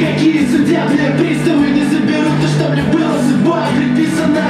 никакие судья, бля, приставы не заберут то, что мне было судьбой а предписано.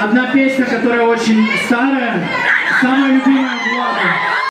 Одна песня, которая очень старая, самая любимая Влада.